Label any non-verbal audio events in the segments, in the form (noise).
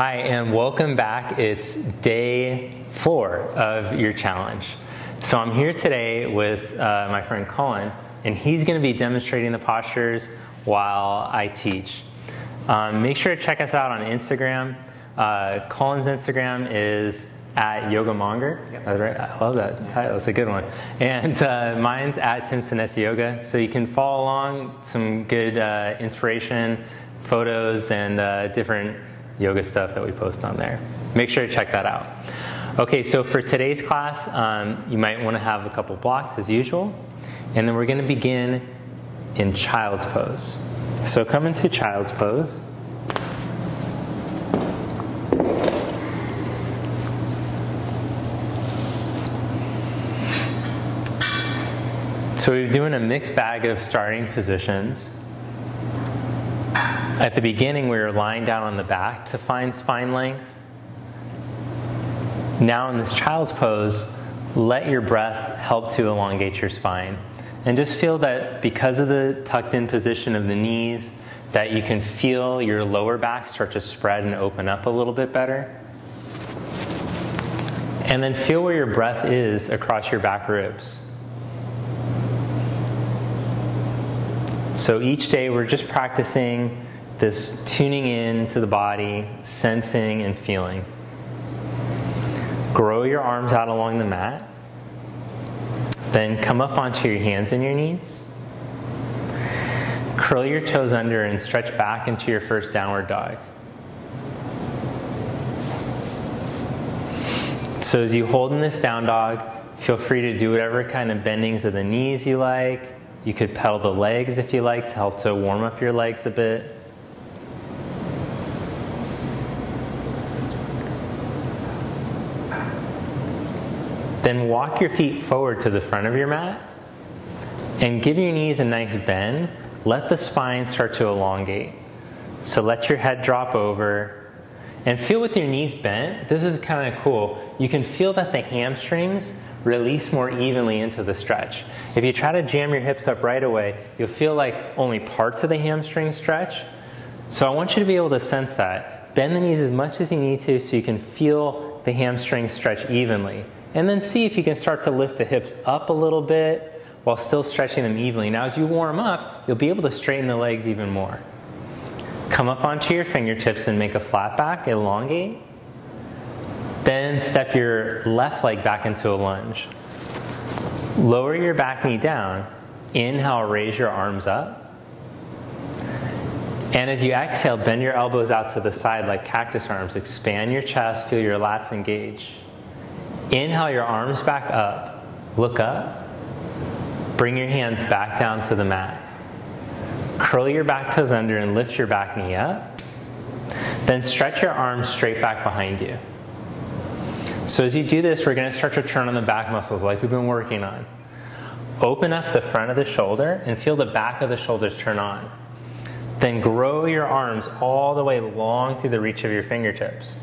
Hi, and welcome back. It's day four of your challenge. So I'm here today with uh, my friend Colin, and he's going to be demonstrating the postures while I teach. Um, make sure to check us out on Instagram. Uh, Cullen's Instagram is at Yoga Monger. Yep. That's right. I love that title. It's a good one. And uh, mine's at Tim Senesi Yoga. So you can follow along some good uh, inspiration, photos, and uh, different yoga stuff that we post on there. Make sure to check that out. Okay, so for today's class, um, you might want to have a couple blocks as usual. And then we're going to begin in child's pose. So come into child's pose. So we're doing a mixed bag of starting positions. At the beginning, we were lying down on the back to find spine length. Now, in this child's pose, let your breath help to elongate your spine. And just feel that because of the tucked in position of the knees, that you can feel your lower back start to spread and open up a little bit better. And then feel where your breath is across your back ribs. So each day we're just practicing this tuning in to the body, sensing and feeling. Grow your arms out along the mat. Then come up onto your hands and your knees. Curl your toes under and stretch back into your first downward dog. So as you hold in this down dog, feel free to do whatever kind of bendings of the knees you like. You could pedal the legs if you like to help to warm up your legs a bit. Then walk your feet forward to the front of your mat and give your knees a nice bend. Let the spine start to elongate. So let your head drop over and feel with your knees bent. This is kind of cool. You can feel that the hamstrings release more evenly into the stretch. If you try to jam your hips up right away, you'll feel like only parts of the hamstring stretch. So I want you to be able to sense that. Bend the knees as much as you need to so you can feel the hamstrings stretch evenly. And then see if you can start to lift the hips up a little bit while still stretching them evenly. Now, as you warm up, you'll be able to straighten the legs even more. Come up onto your fingertips and make a flat back, elongate. Then step your left leg back into a lunge. Lower your back knee down. Inhale, raise your arms up. And as you exhale, bend your elbows out to the side like cactus arms. Expand your chest, feel your lats engage. Inhale your arms back up. Look up. Bring your hands back down to the mat. Curl your back toes under and lift your back knee up. Then stretch your arms straight back behind you. So as you do this, we're going to start to turn on the back muscles like we've been working on. Open up the front of the shoulder and feel the back of the shoulders turn on. Then grow your arms all the way long to the reach of your fingertips.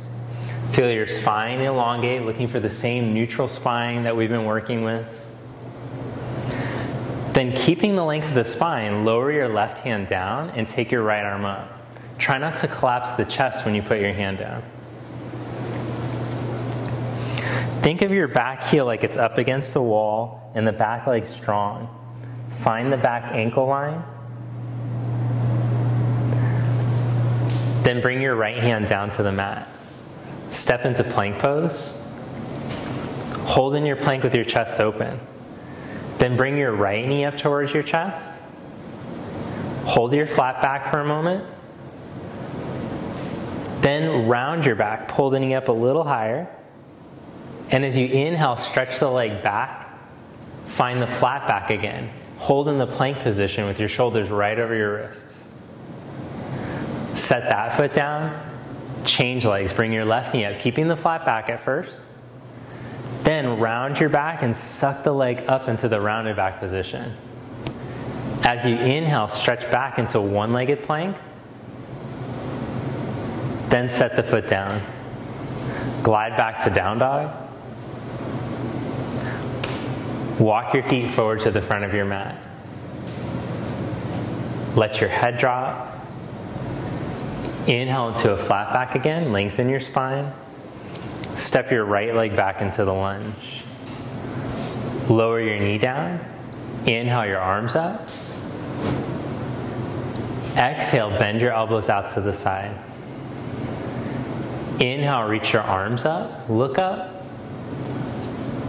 Feel your spine elongate, looking for the same neutral spine that we've been working with. Then, keeping the length of the spine, lower your left hand down and take your right arm up. Try not to collapse the chest when you put your hand down. Think of your back heel like it's up against the wall and the back leg strong. Find the back ankle line. Then bring your right hand down to the mat. Step into plank pose. Hold in your plank with your chest open. Then bring your right knee up towards your chest. Hold your flat back for a moment. Then round your back, pull the knee up a little higher. And as you inhale, stretch the leg back. Find the flat back again. Hold in the plank position with your shoulders right over your wrists. Set that foot down change legs. Bring your left knee up, keeping the flat back at first. Then round your back and suck the leg up into the rounded back position. As you inhale, stretch back into one legged plank. Then set the foot down. Glide back to down dog. Walk your feet forward to the front of your mat. Let your head drop Inhale into a flat back again, lengthen your spine. Step your right leg back into the lunge. Lower your knee down. Inhale your arms up. Exhale, bend your elbows out to the side. Inhale, reach your arms up, look up.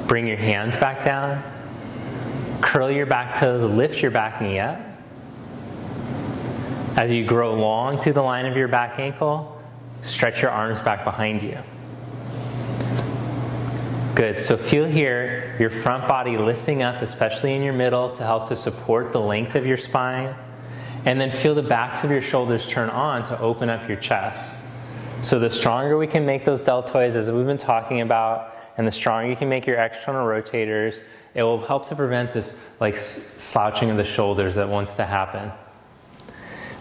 Bring your hands back down. Curl your back toes, lift your back knee up. As you grow long through the line of your back ankle, stretch your arms back behind you. Good. So feel here your front body lifting up, especially in your middle, to help to support the length of your spine. And then feel the backs of your shoulders turn on to open up your chest. So the stronger we can make those deltoids, as we've been talking about, and the stronger you can make your external rotators, it will help to prevent this like slouching of the shoulders that wants to happen.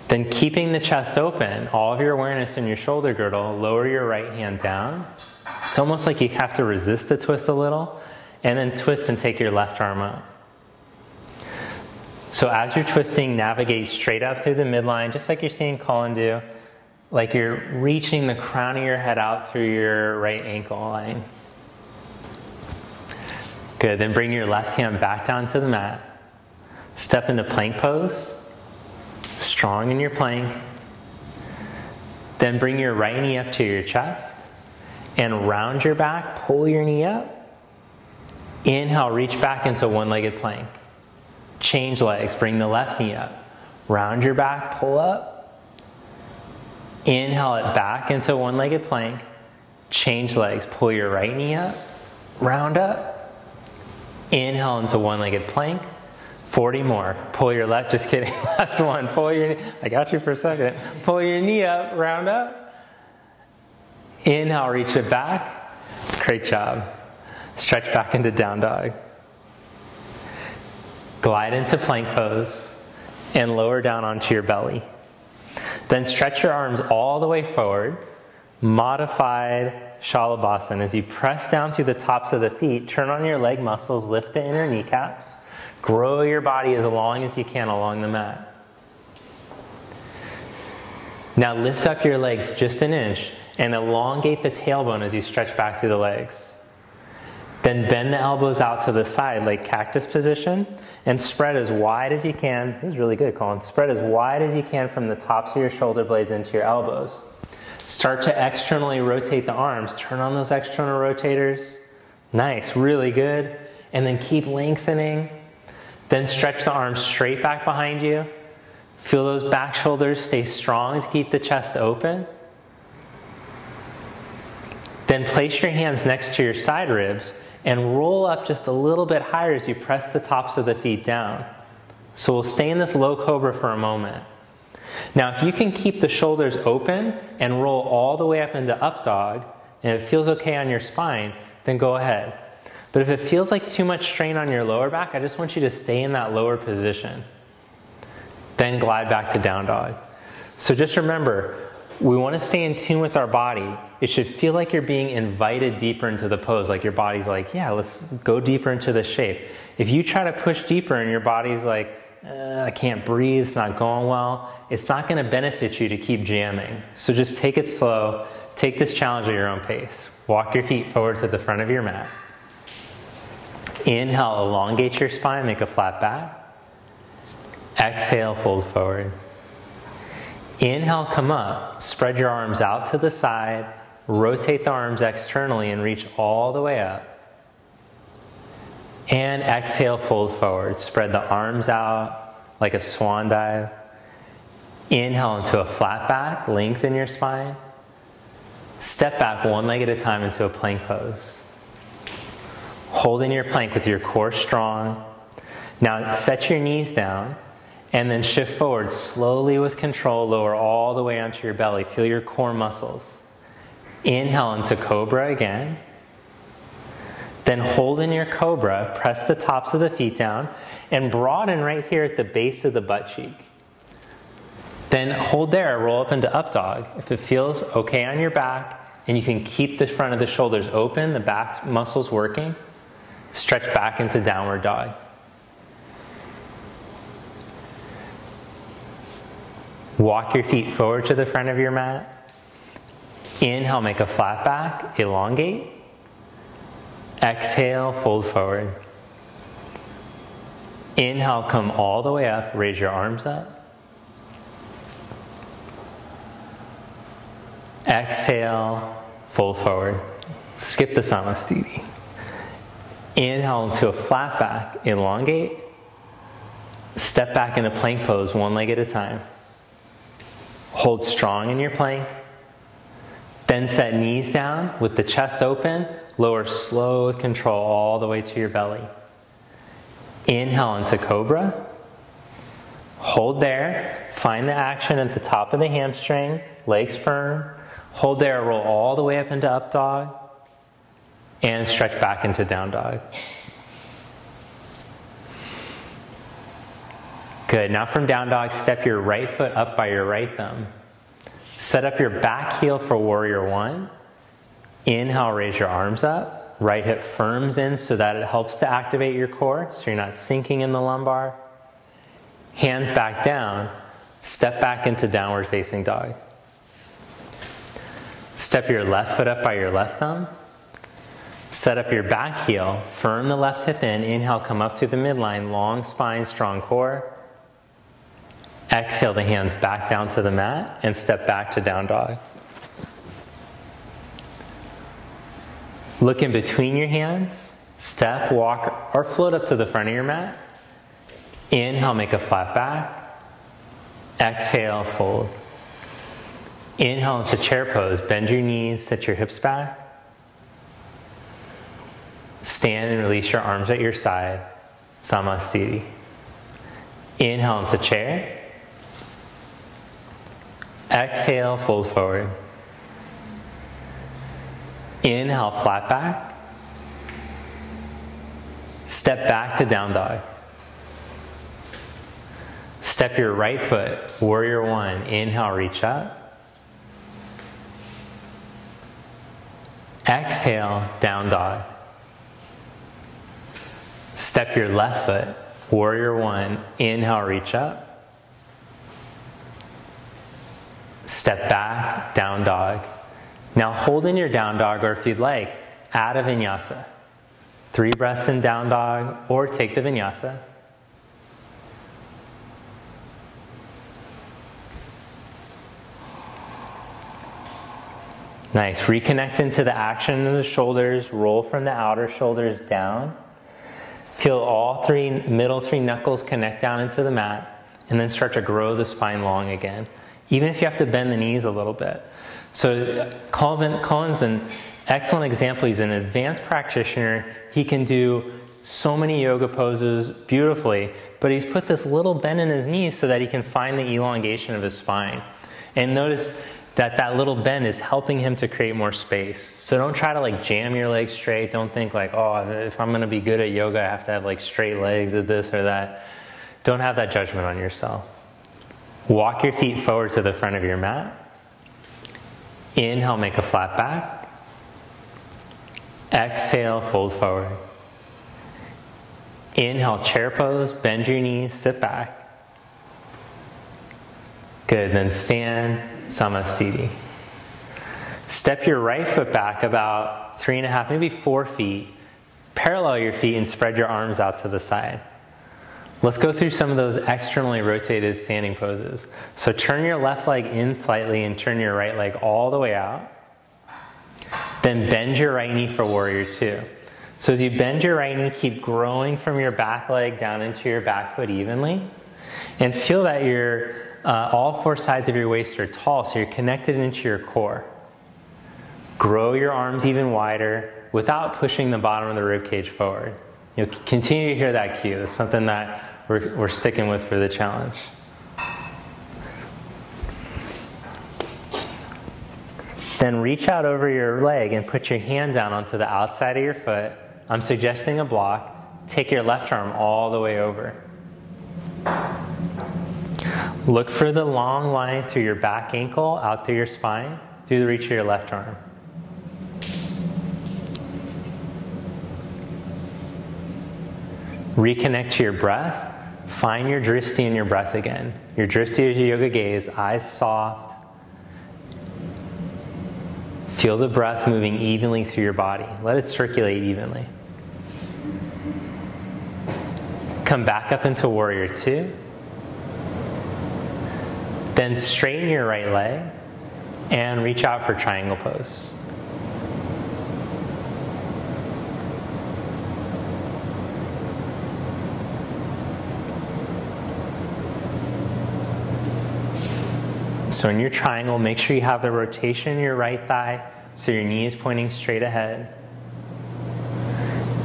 Then keeping the chest open, all of your awareness in your shoulder girdle, lower your right hand down. It's almost like you have to resist the twist a little, and then twist and take your left arm up. So as you're twisting, navigate straight up through the midline, just like you're seeing Colin do, like you're reaching the crown of your head out through your right ankle line. Good, then bring your left hand back down to the mat. Step into plank pose, strong in your plank. Then bring your right knee up to your chest and round your back, pull your knee up. Inhale, reach back into one legged plank. Change legs, bring the left knee up. Round your back, pull up. Inhale it back into one legged plank. Change legs, pull your right knee up. Round up. Inhale into one legged plank. 40 more. Pull your left, just kidding. (laughs) Last one. Pull your knee. I got you for a second. Pull your knee up, round up. Inhale, reach it back. Great job. Stretch back into down dog. Glide into plank pose and lower down onto your belly. Then stretch your arms all the way forward. Modified Shalabhasana. As you press down through the tops of the feet, turn on your leg muscles, lift the inner kneecaps. Grow your body as long as you can along the mat. Now lift up your legs just an inch and elongate the tailbone as you stretch back through the legs. Then bend the elbows out to the side like cactus position and spread as wide as you can. This is really good, Colin. Spread as wide as you can from the tops of your shoulder blades into your elbows. Start to externally rotate the arms. Turn on those external rotators. Nice, really good. And then keep lengthening. Then stretch the arms straight back behind you. Feel those back shoulders stay strong to keep the chest open. Then place your hands next to your side ribs and roll up just a little bit higher as you press the tops of the feet down. So we'll stay in this low cobra for a moment. Now, if you can keep the shoulders open and roll all the way up into up dog, and it feels okay on your spine, then go ahead. But if it feels like too much strain on your lower back, I just want you to stay in that lower position. Then glide back to down dog. So just remember, we want to stay in tune with our body. It should feel like you're being invited deeper into the pose, like your body's like, yeah, let's go deeper into the shape. If you try to push deeper and your body's like, uh, I can't breathe, it's not going well, it's not going to benefit you to keep jamming. So just take it slow, take this challenge at your own pace. Walk your feet forward to the front of your mat. Inhale, elongate your spine, make a flat back. Exhale, fold forward. Inhale, come up, spread your arms out to the side, rotate the arms externally and reach all the way up. And exhale, fold forward. Spread the arms out like a swan dive. Inhale into a flat back, lengthen your spine. Step back one leg at a time into a plank pose. Holding your plank with your core strong. Now set your knees down and then shift forward slowly with control, lower all the way onto your belly. Feel your core muscles. Inhale into cobra again. Then hold in your cobra, press the tops of the feet down, and broaden right here at the base of the butt cheek. Then hold there, roll up into up dog. If it feels okay on your back, and you can keep the front of the shoulders open, the back muscles working, stretch back into downward dog. Walk your feet forward to the front of your mat. Inhale, make a flat back, elongate. Exhale, fold forward. Inhale, come all the way up, raise your arms up. Exhale, fold forward. Skip the Samasthiti. Inhale into a flat back, elongate. Step back into plank pose, one leg at a time. Hold strong in your plank. Then set knees down with the chest open. Lower slow with control all the way to your belly. Inhale into cobra. Hold there. Find the action at the top of the hamstring, legs firm. Hold there, roll all the way up into up dog. And stretch back into down dog. Good. Now from down dog, step your right foot up by your right thumb. Set up your back heel for warrior one. Inhale, raise your arms up. Right hip firms in so that it helps to activate your core so you're not sinking in the lumbar. Hands back down. Step back into downward facing dog. Step your left foot up by your left thumb. Set up your back heel. Firm the left hip in. Inhale, come up to the midline. Long spine, strong core. Exhale the hands back down to the mat and step back to down dog. Look in between your hands, step, walk, or float up to the front of your mat. Inhale, make a flat back. Exhale, fold. Inhale into chair pose. Bend your knees, set your hips back. Stand and release your arms at your side. Samasthiti. Inhale into chair. Exhale, fold forward. Inhale, flat back. Step back to down dog. Step your right foot, warrior one. Inhale, reach up. Exhale, down dog. Step your left foot, warrior one. Inhale, reach up. Step back, down dog. Now hold in your down dog, or if you'd like, add a vinyasa. Three breaths in down dog, or take the vinyasa. Nice. Reconnect into the action of the shoulders. Roll from the outer shoulders down. Feel all three middle three knuckles connect down into the mat, and then start to grow the spine long again even if you have to bend the knees a little bit. So Colin, Colin's an excellent example. He's an advanced practitioner. He can do so many yoga poses beautifully, but he's put this little bend in his knees so that he can find the elongation of his spine. And notice that that little bend is helping him to create more space. So don't try to like jam your legs straight. Don't think like, oh, if I'm gonna be good at yoga, I have to have like straight legs or this or that. Don't have that judgment on yourself. Walk your feet forward to the front of your mat. Inhale, make a flat back. Exhale, fold forward. Inhale, chair pose, bend your knees, sit back. Good, then stand, Samasthiti. Step your right foot back about three and a half, maybe four feet. Parallel your feet and spread your arms out to the side. Let's go through some of those externally rotated standing poses. So turn your left leg in slightly and turn your right leg all the way out. Then bend your right knee for warrior two. So as you bend your right knee, keep growing from your back leg down into your back foot evenly. And feel that your, uh, all four sides of your waist are tall, so you're connected into your core. Grow your arms even wider without pushing the bottom of the rib cage forward. You'll continue to hear that cue. It's something that we're, we're sticking with for the challenge. Then reach out over your leg and put your hand down onto the outside of your foot. I'm suggesting a block. Take your left arm all the way over. Look for the long line through your back ankle, out through your spine, through the reach of your left arm. Reconnect to your breath. Find your drishti in your breath again. Your drishti is your yoga gaze, eyes soft. Feel the breath moving evenly through your body. Let it circulate evenly. Come back up into warrior two. Then straighten your right leg and reach out for triangle pose. So in your triangle, make sure you have the rotation in your right thigh so your knee is pointing straight ahead.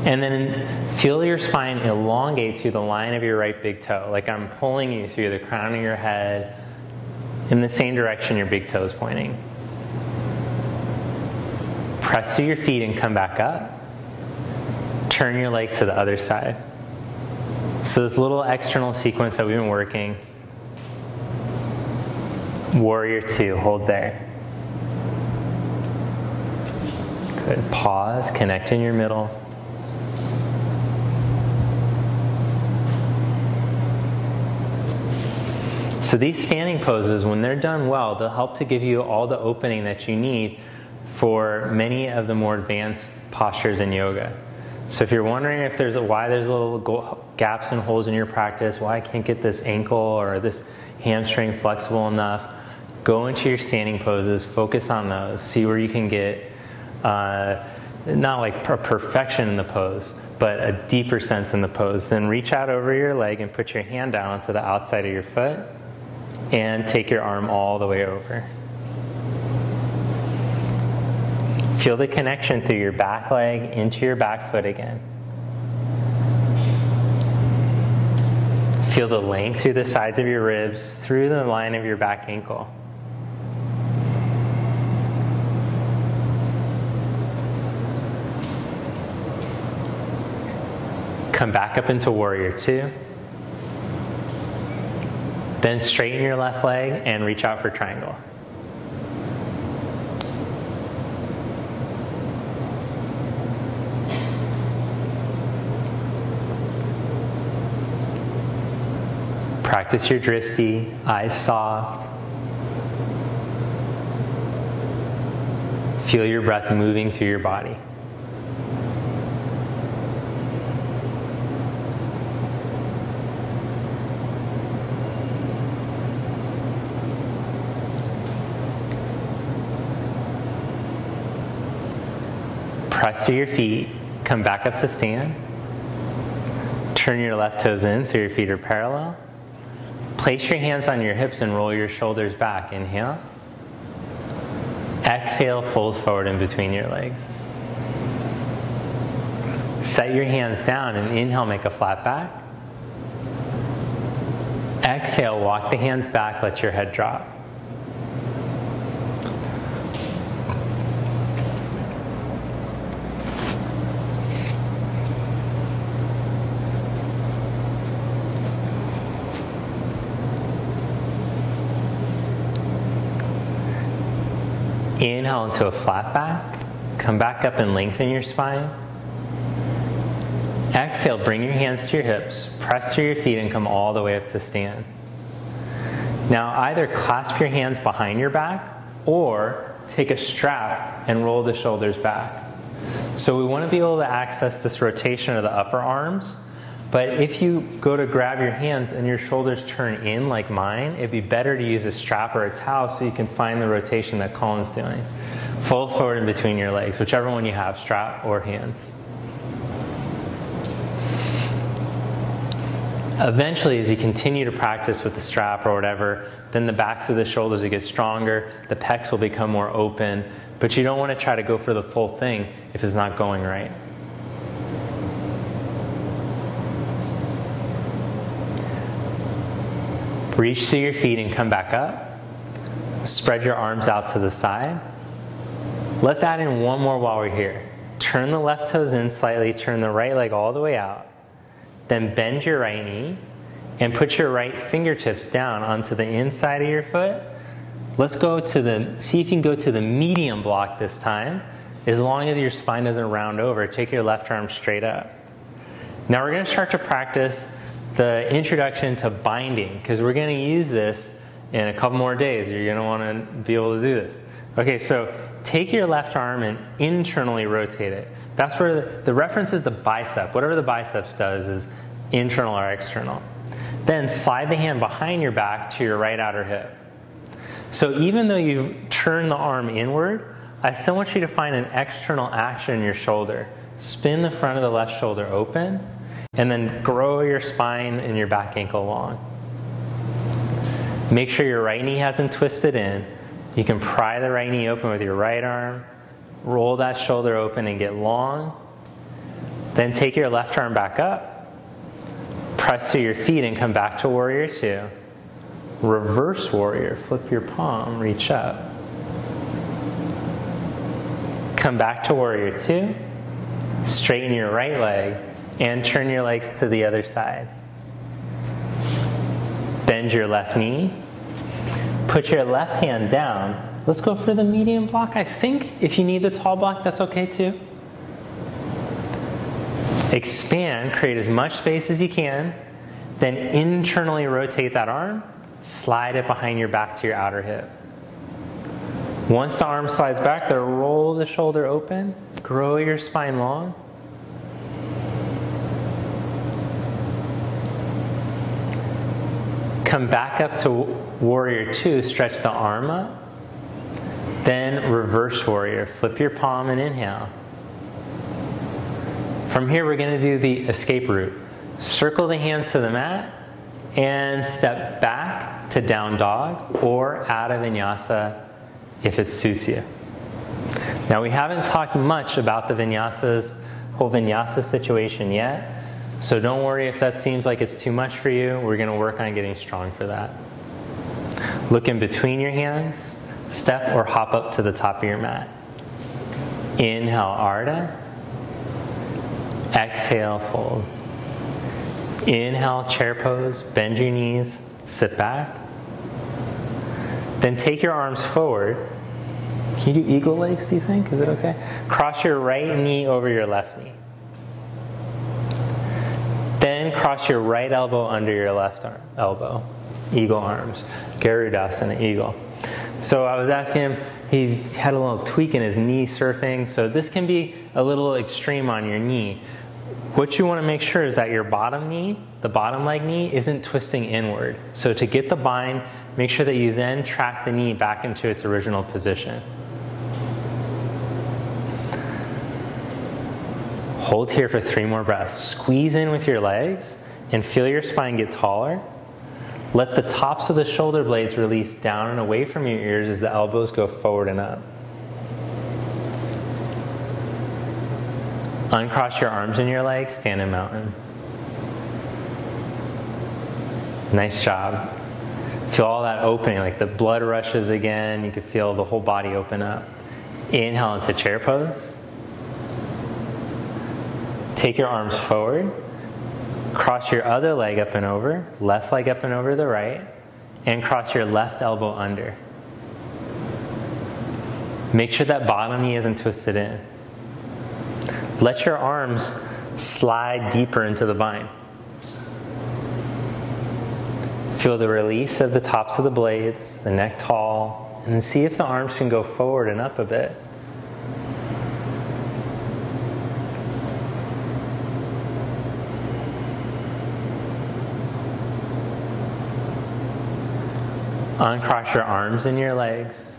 And then feel your spine elongate through the line of your right big toe, like I'm pulling you through the crown of your head in the same direction your big toe is pointing. Press through your feet and come back up. Turn your legs to the other side. So this little external sequence that we've been working Warrior two, hold there. Good. Pause, connect in your middle. So these standing poses, when they're done well, they'll help to give you all the opening that you need for many of the more advanced postures in yoga. So if you're wondering if there's a, why there's little gaps and holes in your practice, why I can't get this ankle or this hamstring flexible enough, Go into your standing poses, focus on those, see where you can get uh, not like per perfection in the pose, but a deeper sense in the pose. Then reach out over your leg and put your hand down to the outside of your foot and take your arm all the way over. Feel the connection through your back leg into your back foot again. Feel the length through the sides of your ribs, through the line of your back ankle. Come back up into warrior two. Then straighten your left leg and reach out for triangle. Practice your drishti, eyes soft. Feel your breath moving through your body. Press to your feet, come back up to stand. Turn your left toes in so your feet are parallel. Place your hands on your hips and roll your shoulders back. Inhale. Exhale, fold forward in between your legs. Set your hands down and inhale, make a flat back. Exhale, walk the hands back, let your head drop. Inhale into a flat back. Come back up and lengthen your spine. Exhale, bring your hands to your hips, press to your feet, and come all the way up to stand. Now, either clasp your hands behind your back or take a strap and roll the shoulders back. So, we want to be able to access this rotation of the upper arms but if you go to grab your hands and your shoulders turn in like mine, it'd be better to use a strap or a towel so you can find the rotation that Colin's doing. Fold forward in between your legs, whichever one you have, strap or hands. Eventually, as you continue to practice with the strap or whatever, then the backs of the shoulders will get stronger, the pecs will become more open, but you don't want to try to go for the full thing if it's not going right. Reach to your feet and come back up. Spread your arms out to the side. Let's add in one more while we're here. Turn the left toes in slightly, turn the right leg all the way out. Then bend your right knee and put your right fingertips down onto the inside of your foot. Let's go to the, see if you can go to the medium block this time. As long as your spine doesn't round over, take your left arm straight up. Now we're gonna start to practice the introduction to binding, because we're going to use this in a couple more days. You're going to want to be able to do this. Okay, so take your left arm and internally rotate it. That's where the, the reference is the bicep. Whatever the biceps does is internal or external. Then slide the hand behind your back to your right outer hip. So even though you've turned the arm inward, I still want you to find an external action in your shoulder. Spin the front of the left shoulder open, and then grow your spine and your back ankle long. Make sure your right knee hasn't twisted in. You can pry the right knee open with your right arm, roll that shoulder open and get long. Then take your left arm back up, press to your feet and come back to warrior two. Reverse warrior, flip your palm, reach up. Come back to warrior two, straighten your right leg, and turn your legs to the other side. Bend your left knee. Put your left hand down. Let's go for the medium block. I think if you need the tall block, that's okay too. Expand, create as much space as you can, then internally rotate that arm, slide it behind your back to your outer hip. Once the arm slides back there, roll the shoulder open, grow your spine long, Come back up to warrior two, stretch the arm up. Then reverse warrior, flip your palm and inhale. From here, we're going to do the escape route. Circle the hands to the mat and step back to down dog or out of vinyasa if it suits you. Now, we haven't talked much about the vinyasas, whole vinyasa situation yet. So don't worry if that seems like it's too much for you. We're going to work on getting strong for that. Look in between your hands, step or hop up to the top of your mat. Inhale, Ardha. Exhale, fold. Inhale, chair pose, bend your knees, sit back. Then take your arms forward. Can you do eagle legs, do you think? Is it okay? Cross your right knee over your left knee. Then cross your right elbow under your left arm, elbow. Eagle arms. Garudasana, eagle. So I was asking him, he had a little tweak in his knee surfing, so this can be a little extreme on your knee. What you want to make sure is that your bottom knee, the bottom leg knee, isn't twisting inward. So to get the bind, make sure that you then track the knee back into its original position. Hold here for three more breaths. Squeeze in with your legs and feel your spine get taller. Let the tops of the shoulder blades release down and away from your ears as the elbows go forward and up. Uncross your arms and your legs, stand in mountain. Nice job. Feel all that opening, like the blood rushes again. You can feel the whole body open up. Inhale into chair pose. Take your arms forward. Cross your other leg up and over, left leg up and over the right, and cross your left elbow under. Make sure that bottom knee isn't twisted in. Let your arms slide deeper into the bind. Feel the release of the tops of the blades, the neck tall, and then see if the arms can go forward and up a bit. Uncross your arms and your legs.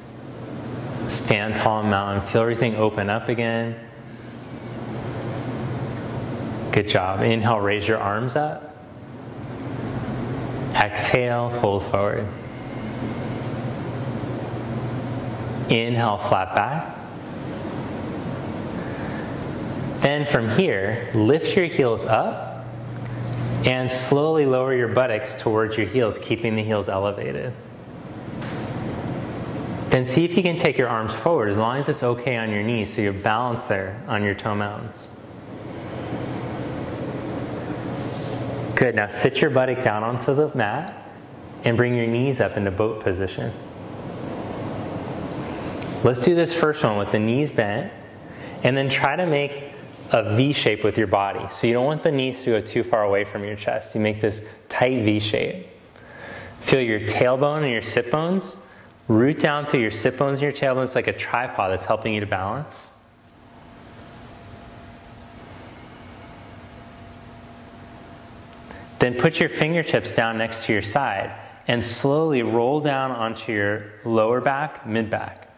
Stand tall in mountain. Feel everything open up again. Good job. Inhale, raise your arms up. Exhale, fold forward. Inhale, flat back. Then from here, lift your heels up and slowly lower your buttocks towards your heels, keeping the heels elevated. Then see if you can take your arms forward as long as it's okay on your knees so you're balanced there on your toe mounts. Good. Now sit your buttock down onto the mat and bring your knees up into boat position. Let's do this first one with the knees bent and then try to make a V shape with your body. So you don't want the knees to go too far away from your chest. You make this tight V shape. Feel your tailbone and your sit bones root down through your sit bones and your tailbone. It's like a tripod that's helping you to balance. Then put your fingertips down next to your side and slowly roll down onto your lower back, mid back.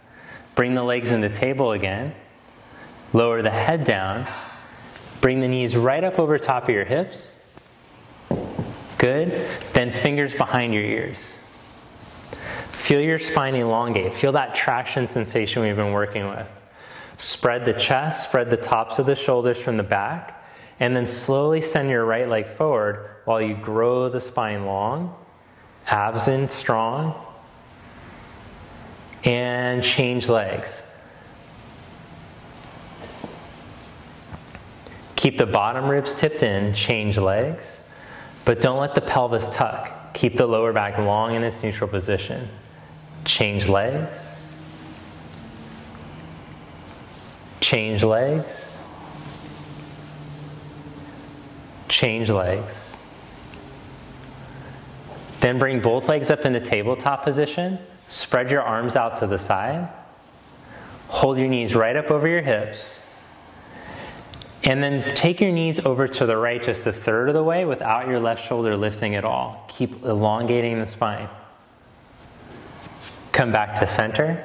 Bring the legs in the table again. Lower the head down. Bring the knees right up over top of your hips. Good. Then fingers behind your ears. Feel your spine elongate. Feel that traction sensation we've been working with. Spread the chest, spread the tops of the shoulders from the back, and then slowly send your right leg forward while you grow the spine long, abs in strong, and change legs. Keep the bottom ribs tipped in, change legs. But don't let the pelvis tuck. Keep the lower back long in its neutral position. Change legs. Change legs. Change legs. Then bring both legs up into tabletop position. Spread your arms out to the side. Hold your knees right up over your hips. And then take your knees over to the right just a third of the way without your left shoulder lifting at all. Keep elongating the spine. Come back to center.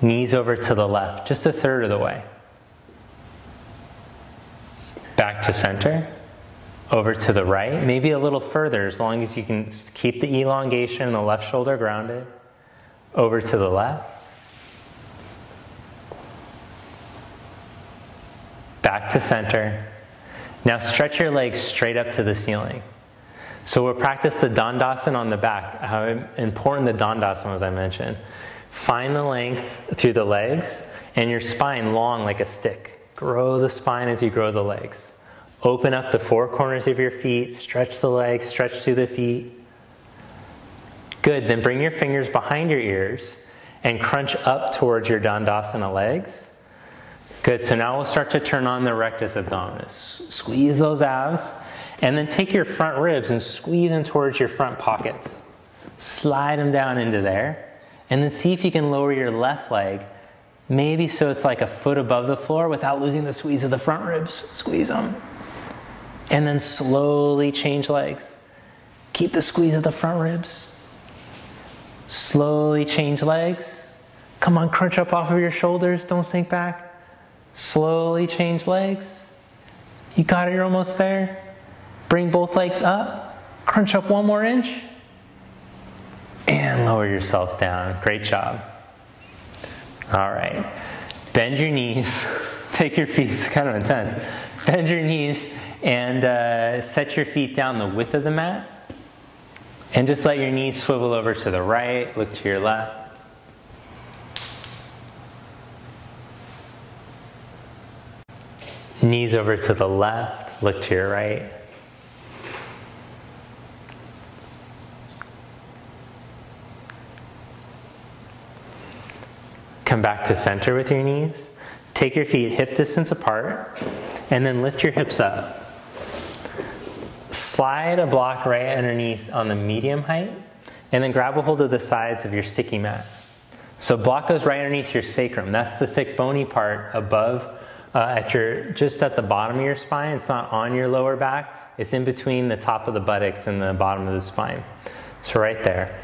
Knees over to the left, just a third of the way. Back to center. Over to the right, maybe a little further as long as you can keep the elongation in the left shoulder grounded. Over to the left. back to center. Now stretch your legs straight up to the ceiling. So we'll practice the Dandasana on the back, how important the Dandasana was I mentioned. Find the length through the legs and your spine long like a stick. Grow the spine as you grow the legs. Open up the four corners of your feet, stretch the legs, stretch through the feet. Good, then bring your fingers behind your ears and crunch up towards your Dandasana legs. Good, so now we'll start to turn on the rectus abdominis. Squeeze those abs, and then take your front ribs and squeeze them towards your front pockets. Slide them down into there, and then see if you can lower your left leg, maybe so it's like a foot above the floor without losing the squeeze of the front ribs. Squeeze them. And then slowly change legs. Keep the squeeze of the front ribs. Slowly change legs. Come on, crunch up off of your shoulders. Don't sink back. Slowly change legs. You got it, you're almost there. Bring both legs up. Crunch up one more inch. And lower yourself down. Great job. All right. Bend your knees. (laughs) Take your feet, it's kind of intense. Bend your knees and uh, set your feet down the width of the mat. And just let your knees swivel over to the right, look to your left. Knees over to the left, look to your right. Come back to center with your knees. Take your feet hip distance apart and then lift your hips up. Slide a block right underneath on the medium height and then grab a hold of the sides of your sticky mat. So block goes right underneath your sacrum. That's the thick bony part above uh, at your just at the bottom of your spine. It's not on your lower back. It's in between the top of the buttocks and the bottom of the spine. So right there.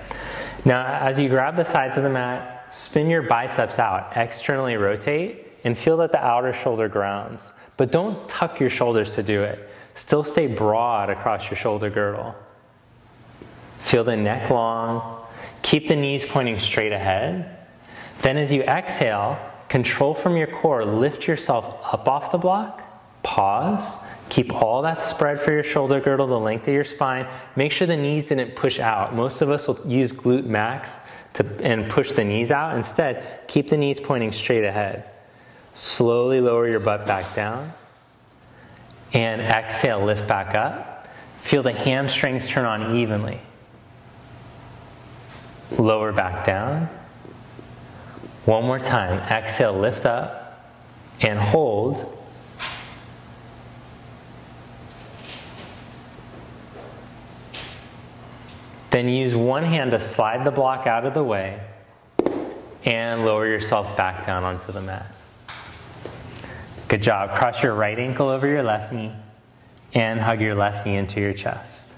Now, as you grab the sides of the mat, spin your biceps out, externally rotate, and feel that the outer shoulder grounds. But don't tuck your shoulders to do it. Still stay broad across your shoulder girdle. Feel the neck long. Keep the knees pointing straight ahead. Then, as you exhale, Control from your core, lift yourself up off the block, pause, keep all that spread for your shoulder girdle, the length of your spine. Make sure the knees didn't push out. Most of us will use glute max to, and push the knees out. Instead, keep the knees pointing straight ahead. Slowly lower your butt back down. And exhale, lift back up. Feel the hamstrings turn on evenly. Lower back down. One more time. Exhale, lift up and hold. Then use one hand to slide the block out of the way and lower yourself back down onto the mat. Good job. Cross your right ankle over your left knee and hug your left knee into your chest.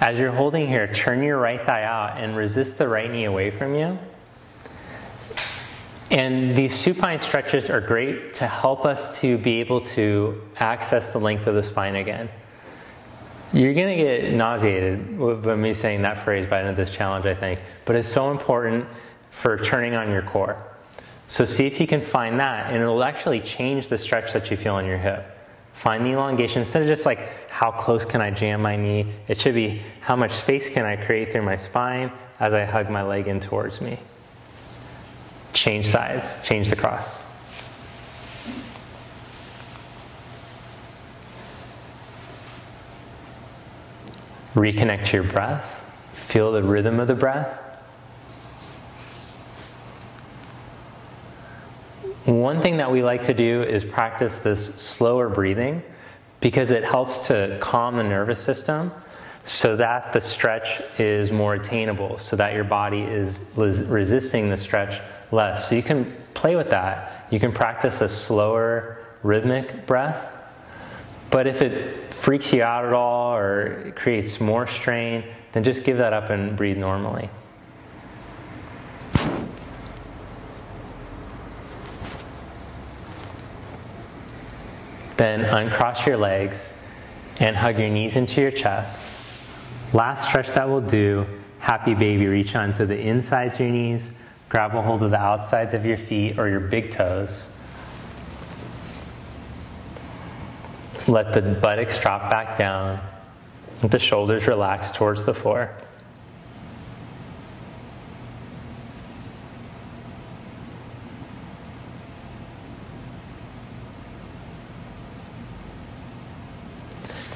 As you're holding here, turn your right thigh out and resist the right knee away from you. And these supine stretches are great to help us to be able to access the length of the spine again. You're going to get nauseated with me saying that phrase by the end of this challenge, I think. But it's so important for turning on your core. So see if you can find that, and it'll actually change the stretch that you feel in your hip. Find the elongation instead of just like how close can I jam my knee. It should be how much space can I create through my spine as I hug my leg in towards me. Change sides, change the cross. Reconnect to your breath. Feel the rhythm of the breath. One thing that we like to do is practice this slower breathing because it helps to calm the nervous system so that the stretch is more attainable, so that your body is resisting the stretch less. So you can play with that. You can practice a slower rhythmic breath. But if it freaks you out at all or creates more strain, then just give that up and breathe normally. Then uncross your legs and hug your knees into your chest. Last stretch that we'll do, happy baby, reach onto the insides of your knees, grab a hold of the outsides of your feet or your big toes. Let the buttocks drop back down. Let the shoulders relax towards the floor.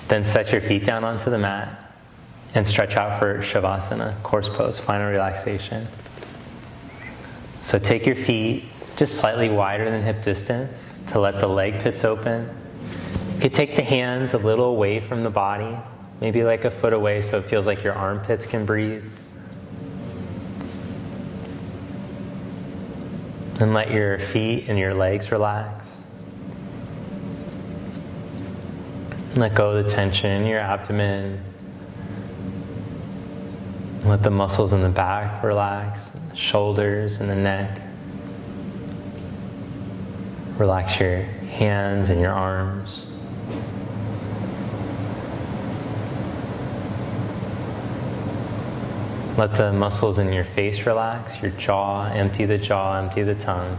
Then set your feet down onto the mat and stretch out for Shavasana, corpse pose, final relaxation. So take your feet just slightly wider than hip distance to let the leg pits open. You could take the hands a little away from the body, maybe like a foot away so it feels like your armpits can breathe. And let your feet and your legs relax. Let go of the tension in your abdomen. Let the muscles in the back relax, the shoulders and the neck. Relax your hands and your arms. Let the muscles in your face relax, your jaw, empty the jaw, empty the tongue.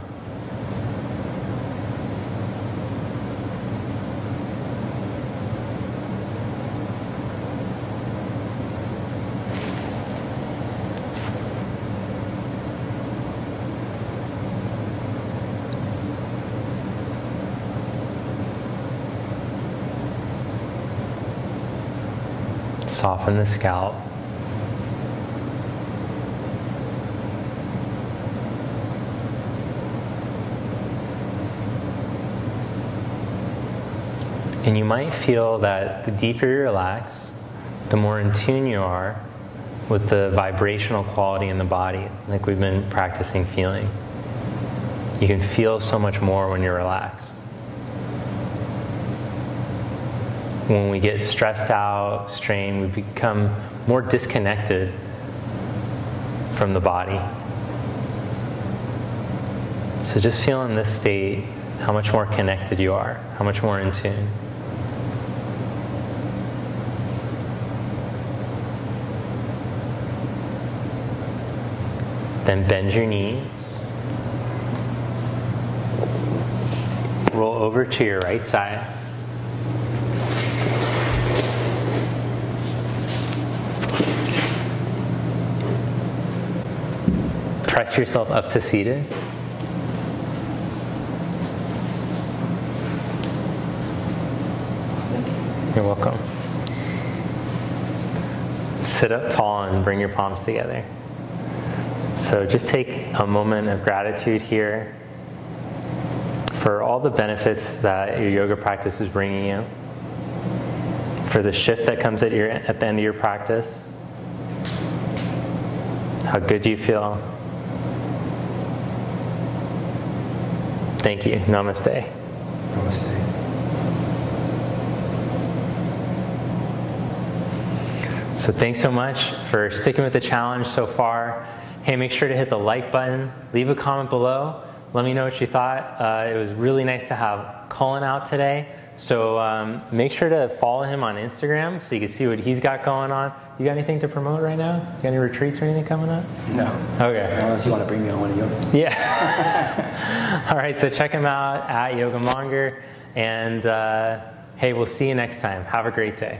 Soften the scalp. And you might feel that the deeper you relax, the more in tune you are with the vibrational quality in the body, like we've been practicing feeling. You can feel so much more when you're relaxed. When we get stressed out, strained, we become more disconnected from the body. So just feel in this state how much more connected you are, how much more in tune. Then bend your knees. Roll over to your right side. Press yourself up to seated. You're welcome. Sit up tall and bring your palms together. So just take a moment of gratitude here for all the benefits that your yoga practice is bringing you. for the shift that comes at your at the end of your practice. How good do you feel? Thank you. Namaste. Namaste. So thanks so much for sticking with the challenge so far. Hey, make sure to hit the like button, leave a comment below, let me know what you thought. Uh, it was really nice to have Colin out today. So um, make sure to follow him on Instagram so you can see what he's got going on. You got anything to promote right now? You got any retreats or anything coming up? No. Okay. Unless you want to bring me on one of yours. Yeah. (laughs) All right, so check him out at Yoga Monger. And uh, hey, we'll see you next time. Have a great day.